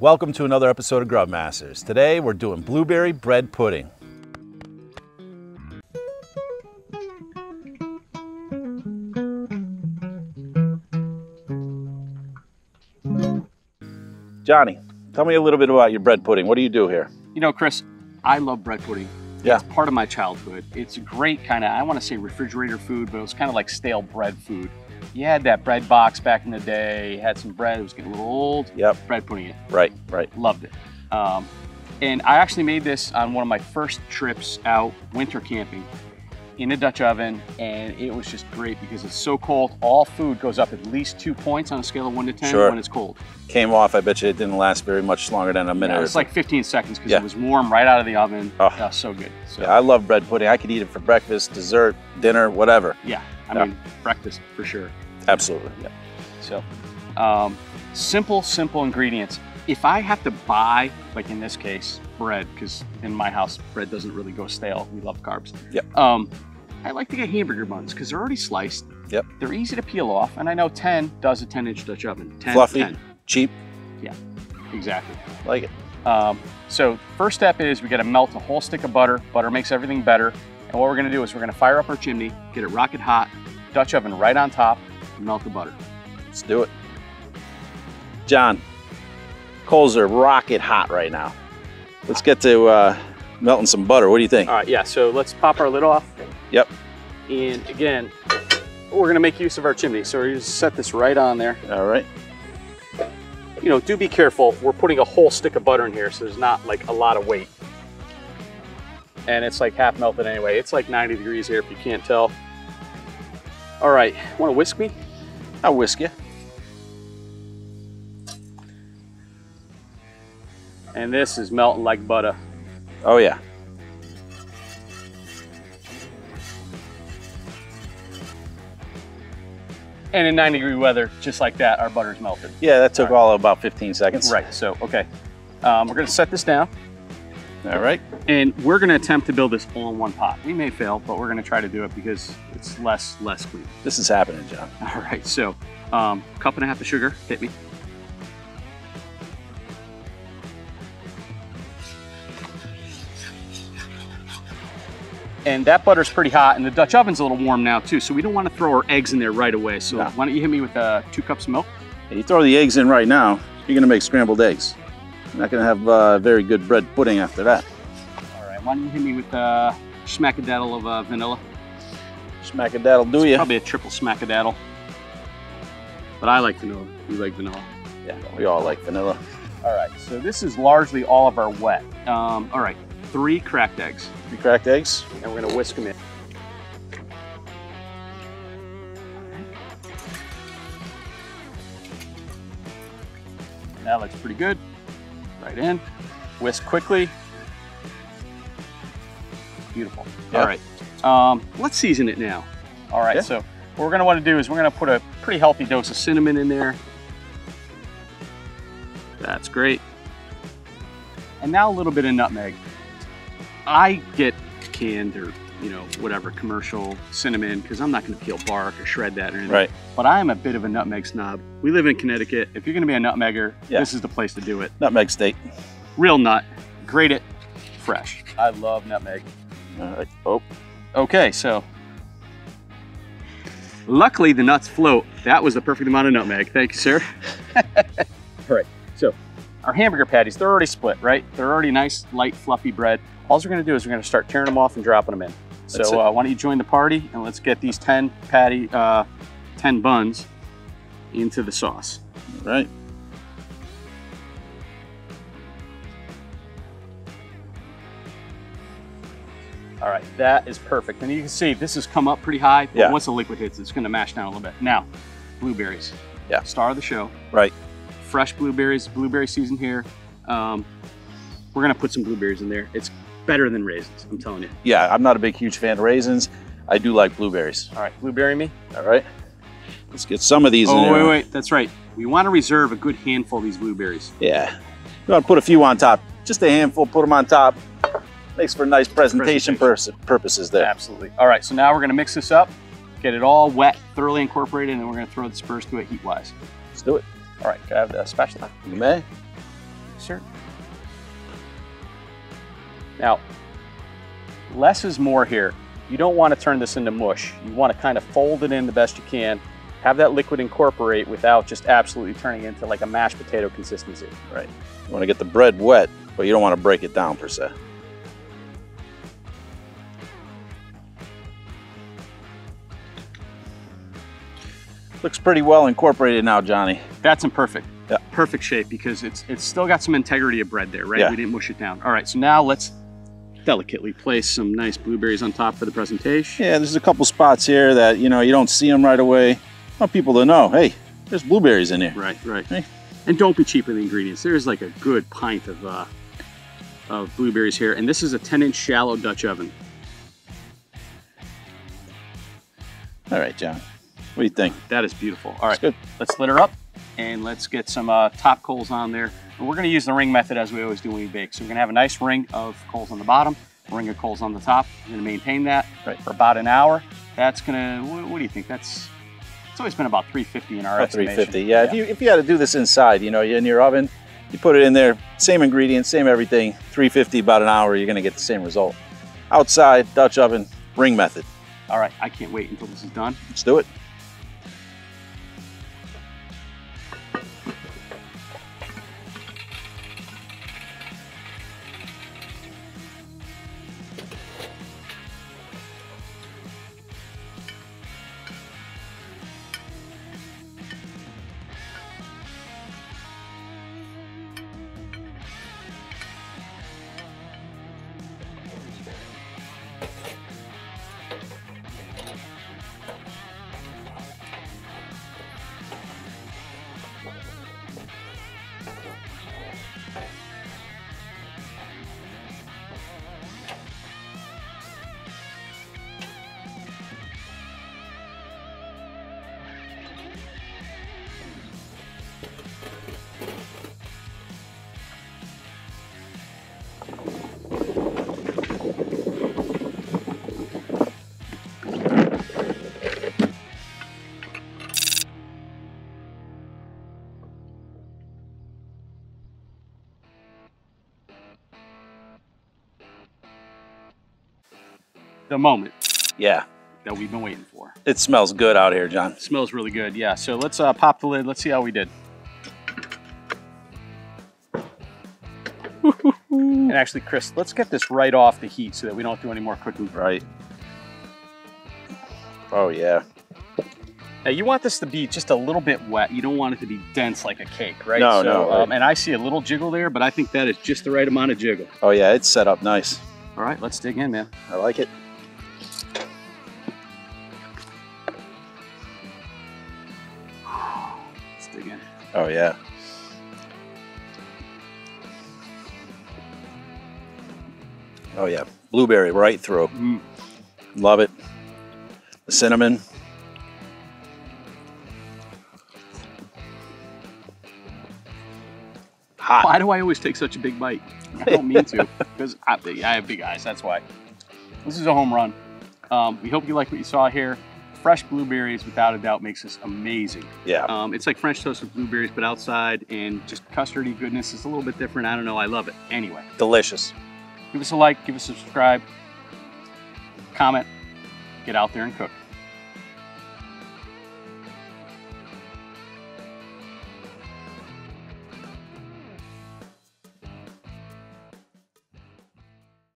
Welcome to another episode of Grubmasters. Today we're doing blueberry bread pudding. Johnny, tell me a little bit about your bread pudding. What do you do here? You know, Chris, I love bread pudding. Yeah. It's part of my childhood. It's a great kind of, I want to say refrigerator food, but it was kind of like stale bread food. You had that bread box back in the day, you had some bread, it was getting a little old. Yep. Bread pudding it. Right, right. Loved it. Um, and I actually made this on one of my first trips out winter camping in a Dutch oven, and it was just great because it's so cold. All food goes up at least two points on a scale of one to 10 Sure. when it's cold. Came off, I bet you it didn't last very much longer than a minute. Yeah, it's like 15 seconds because Yeah. it was warm right out of the oven. Oh. Yeah, so good. So, Yeah, I love bread pudding. I could eat it for breakfast, dessert, dinner, whatever. yeah, I mean, breakfast for sure. Absolutely. Yeah. So, um, simple, simple ingredients. If I have to buy, like in this case, bread, because in my house, bread doesn't really go stale. We love carbs. Yep. Um, I like to get hamburger buns because they're already sliced. Yep. They're easy to peel off, and I know 10 does a 10 inch Dutch oven. 10, Fluffy, 10. cheap, Yeah, Exactly. like it. Um, so first step is we got to melt a whole stick of butter. Butter makes everything better. And what we're going to do is we're going to fire up our chimney, get it rocket hot, Dutch oven right on top, melt the butter. Let's do it. John, coals are rocket hot right now. Let's get to uh, melting some butter. What do you think? All right, yeah, so let's pop our lid off. Yep. And again, we're gonna make use of our chimney. So we're gonna set this right on there. All right. You know, do be careful. We're putting a whole stick of butter in here, so there's not like a lot of weight. And it's like half melted anyway. It's like 90 degrees here if you can't tell. All right, wanna whisk me? I'll whisk you. And this is melting like butter. Oh, yeah. And in 90 degree weather, just like that, our butter's melted. Yeah, that took All all about 15 seconds. Right, so, okay. Um, we're gonna set this down. All right. And we're gonna attempt to build this all in one pot. We may fail, but we're gonna try to do it because it's less, less clean. This is happening, John. All right, so um, cup and a half of sugar, hit me. And that butter's pretty hot, and the Dutch oven's a little warm now too, so we don't want to throw our eggs in there right away. So No. why don't you hit me with uh, two cups of milk? You throw the eggs in right now, you're going to make scrambled eggs. Not going to have uh, very good bread pudding after that. All right, why don't you hit me with a smackadaddle of uh, vanilla? Smack it, that'll do you. Probably a triple smackadaddle. But I like vanilla. You like vanilla? Yeah, we all like vanilla. All right, so this is largely all of our wet. Um, all right, three cracked eggs, Three cracked eggs. and we're gonna whisk them in. That looks pretty good. Right in. Whisk quickly. Beautiful. Yeah. All right. Um, let's season it now. All right. Yeah. So what we're gonna want to do is we're gonna put a pretty healthy dose of cinnamon in there. That's great. And now a little bit of nutmeg. I get canned or you know whatever commercial cinnamon because I'm not going to peel bark or shred that or anything. Right. But I am a bit of a nutmeg snob. We live in Connecticut. If you're going to be a nutmegger, Yeah. this is the place to do it. Nutmeg state. Real nut, grate it, fresh. I love nutmeg. All right. Oh, Okay, so luckily the nuts float. That was the perfect amount of nutmeg. Thank you, sir. All right, so our hamburger patties, they're already split, right? They're already nice, light, fluffy bread. All we're gonna do is we're gonna start tearing them off and dropping them in. That's so uh, why don't you join the party and let's get these 10 patty, uh, 10 buns into the sauce. all right. All right, that is perfect. And you can see this has come up pretty high, but Yeah. once the liquid hits, it's gonna mash down a little bit. Now, blueberries. Yeah. Star of the show. Right. Fresh blueberries, blueberry season here. Um, we're gonna put some blueberries in there. It's better than raisins, I'm telling you. Yeah, I'm not a big, huge fan of raisins. I do like blueberries. All right, blueberry me. All right. Let's get some of these in Oh, there. wait, wait, that's right. We wanna reserve a good handful of these blueberries. Yeah. You want to put a few on top. Just a handful, put them on top. Makes for a nice presentation, purs- purposes there. Absolutely. All right, so now we're gonna mix this up, get it all wet, thoroughly incorporated, and then we're gonna throw the spurs to it heat-wise. Let's do it. All right, can I have the spatula? You may. mixer. Now, less is more here. You don't want to turn this into mush. You want to kind of fold it in the best you can, have that liquid incorporate without just absolutely turning into like a mashed potato consistency. Right. You want to get the bread wet, but you don't want to break it down per se. Looks pretty well incorporated now, Johnny. That's in perfect. Yeah. Perfect shape because it's it's still got some integrity of bread there, right? Yeah. We didn't mush it down. All right, so now let's delicately place some nice blueberries on top for the presentation. Yeah, there's a couple spots here that, you know, you don't see them right away. I want people to know, hey, there's blueberries in here. Right, right. Hey. And don't be cheap with the ingredients. There's like a good pint of uh, of blueberries here, and this is a 10-inch shallow Dutch oven. All right, John. What do you think? That is beautiful. All right, good. let's lit her up, and let's get some uh, top coals on there. And we're going to use the ring method as we always do when we bake. So we're going to have a nice ring of coals on the bottom, a ring of coals on the top. We're to maintain that Right. for about an hour. That's going to. What, what do you think? That's. It's always been about 350 in our About estimation. 350. Yeah, if you if you had to do this inside, you know, in your oven, you put it in there, same ingredients, same everything, 350 about an hour, you're gonna get the same result. Outside, Dutch oven, ring method. All right, I can't wait until this is done. Let's do it. The moment Yeah, that we've been waiting for. it smells good out here, John. smells really good. Yeah. So let's uh, pop the lid. Let's see how we did. And actually, Chris, let's get this right off the heat so that we don't do any more cooking. Right. Oh yeah. Now you want this to be just a little bit wet. You don't want it to be dense like a cake, right? No, so, no, right. Um, and I see a little jiggle there, but I think that is just the right amount of jiggle. Oh yeah, it's set up nice. All right, let's dig in, man. I like it. Oh yeah. Oh yeah, blueberry right through. Mm. Love it. The cinnamon. Hot. Why do I always take such a big bite? I don't mean to, because I, I have big eyes. That's why. This is a home run. Um, we hope you like what you saw here. Fresh blueberries, without a doubt, makes this amazing. Yeah. Um, it's like French toast with blueberries, but outside, and just custardy goodness is a little bit different. I don't know. I love it. Anyway, Delicious. give us a like, give us a subscribe, comment, get out there and cook.